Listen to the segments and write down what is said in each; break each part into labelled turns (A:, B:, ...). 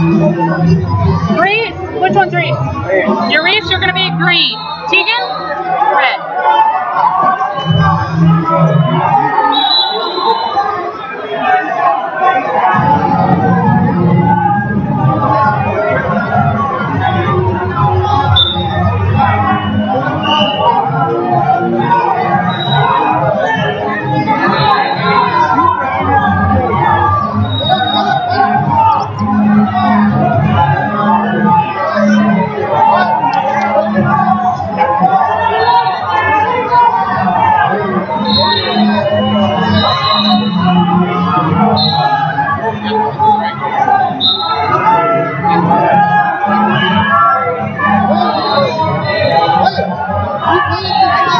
A: Reece, which one's Reece? You're Reece, you're gonna be green. Tegun, red. ¡Vamos!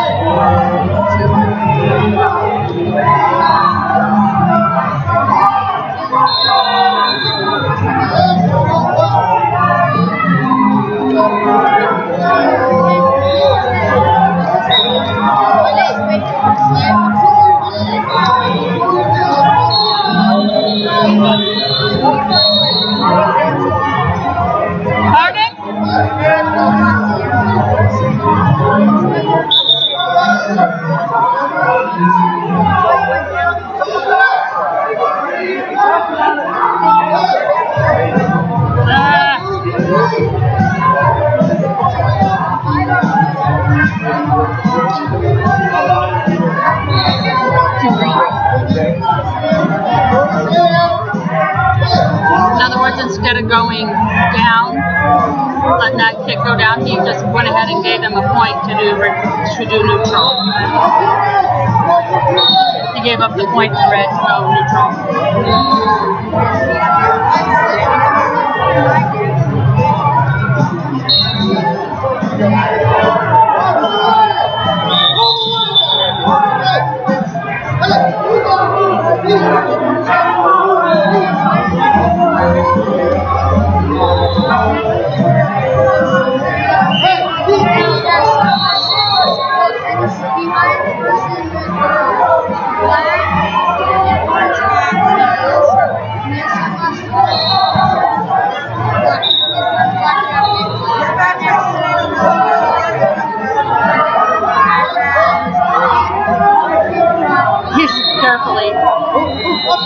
A: In other words, instead of going down, letting that kick go down, he just went ahead and gave them a point to do to do neutral. He gave up the point to red to go neutral. He's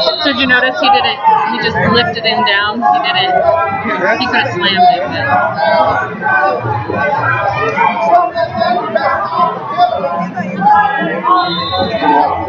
A: carefully. Did you notice he didn't? He just lifted him down. He didn't. He could have slammed him. but-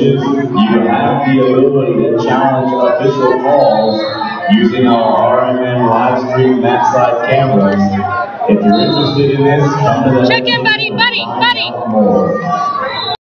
B: you have the ability to challenge official calls using our RMN live stream mat side cameras. If you're interested in this, come to the.
A: Check in, buddy, buddy, buddy.